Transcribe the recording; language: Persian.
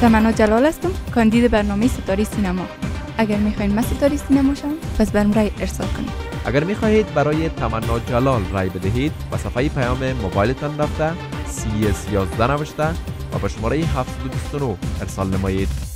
تمنا جلال هستم کاندید برنامه ستاره سینما اگر می‌خواین من ستاره سینما شم پس برم رای ارسال کنید اگر می‌خواهید برای تمنا جلال رای بدهید به صفحه پیام موبایلتان رفته سی اس 11 نوشته و به شماره 729 ارسال نمایید